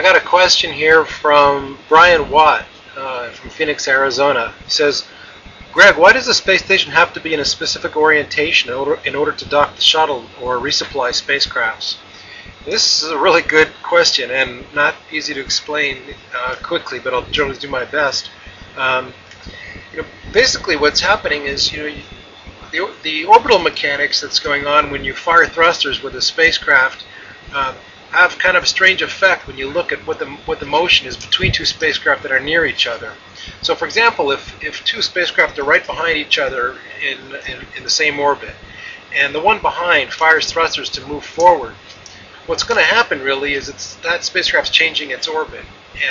I got a question here from Brian Watt uh, from Phoenix, Arizona. He says, Greg, why does the space station have to be in a specific orientation in order, in order to dock the shuttle or resupply spacecrafts? This is a really good question and not easy to explain uh, quickly, but I'll to do my best. Um, you know, basically, what's happening is you know the, the orbital mechanics that's going on when you fire thrusters with a spacecraft uh, have kind of a strange effect when you look at what the what the motion is between two spacecraft that are near each other. So, for example, if if two spacecraft are right behind each other in in, in the same orbit, and the one behind fires thrusters to move forward, what's going to happen really is it's that spacecraft's changing its orbit,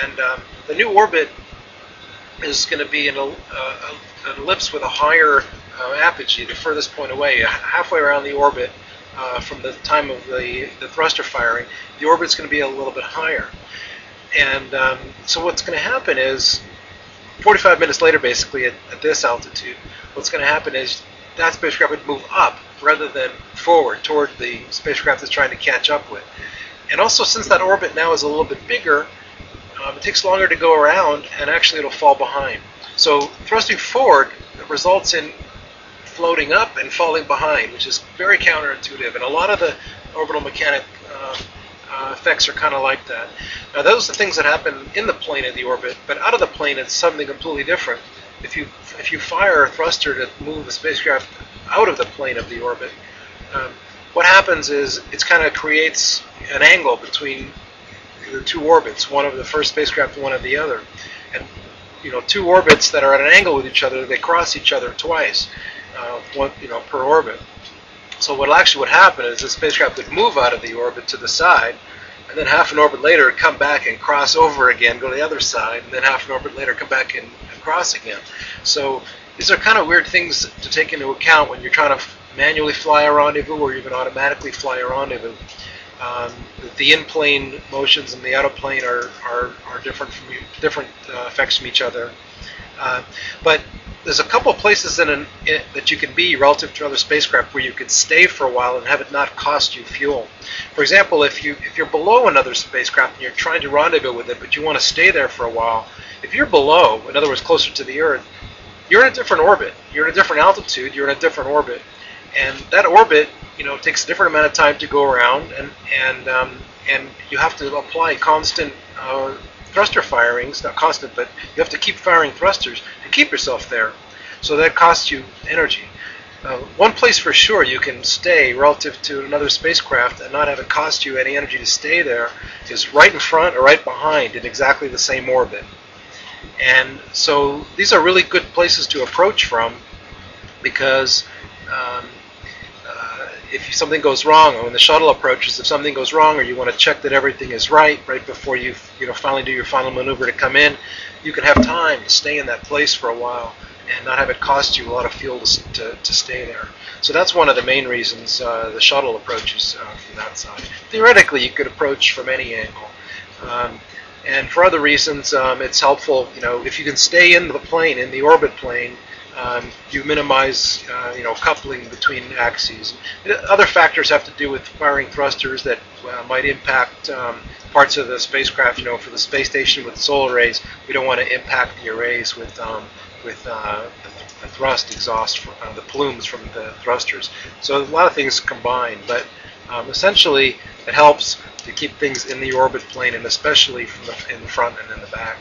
and um, the new orbit is going to be an, uh, an ellipse with a higher uh, apogee, the furthest point away, halfway around the orbit uh, from the time of the, the thruster firing, the orbit's going to be a little bit higher. And um, so what's going to happen is, 45 minutes later, basically, at, at this altitude, what's going to happen is that spacecraft would move up rather than forward toward the spacecraft it's trying to catch up with. And also, since that orbit now is a little bit bigger, um, it takes longer to go around, and actually it'll fall behind. So thrusting forward results in floating up and falling behind, which is very counterintuitive. And a lot of the orbital mechanic uh, uh, effects are kind of like that. Now, those are the things that happen in the plane of the orbit, but out of the plane, it's something completely different. If you if you fire a thruster to move the spacecraft out of the plane of the orbit, um, what happens is it kind of creates an angle between the two orbits, one of the first spacecraft one of the other. And you know, two orbits that are at an angle with each other, they cross each other twice uh, one, you know, per orbit. So what actually would happen is the spacecraft would move out of the orbit to the side, and then half an orbit later come back and cross over again, go to the other side, and then half an orbit later come back and, and cross again. So these are kind of weird things to take into account when you're trying to manually fly a rendezvous or even automatically fly a rendezvous. Um, the in-plane motions and the out-of-plane are, are, are different from different uh, effects from each other. Uh, but there's a couple of places in, an, in that you can be relative to other spacecraft where you can stay for a while and have it not cost you fuel. For example, if you if you're below another spacecraft and you're trying to rendezvous with it, but you want to stay there for a while, if you're below, in other words, closer to the Earth, you're in a different orbit. You're in a different altitude. You're in a different orbit, and that orbit, you know, takes a different amount of time to go around, and and um, and you have to apply constant uh, thruster firings, not constant, but you have to keep firing thrusters to keep yourself there. So that costs you energy. Uh, one place for sure you can stay relative to another spacecraft and not have it cost you any energy to stay there is right in front or right behind in exactly the same orbit. And so these are really good places to approach from because um, if something goes wrong, or when the shuttle approaches, if something goes wrong, or you want to check that everything is right right before you you know finally do your final maneuver to come in, you can have time to stay in that place for a while and not have it cost you a lot of fuel to, to, to stay there. So that's one of the main reasons uh, the shuttle approaches uh, from that side. Theoretically, you could approach from any angle. Um, and for other reasons, um, it's helpful, you know, if you can stay in the plane, in the orbit plane, um, you minimize, uh, you know, coupling between axes. Other factors have to do with firing thrusters that uh, might impact um, parts of the spacecraft. You know, for the space station with solar arrays, we don't want to impact the arrays with um, with uh, the, the, thrust exhaust, from, uh, the plumes from the thrusters. So a lot of things combined, but um, essentially it helps to keep things in the orbit plane, and especially from the, in the front and in the back.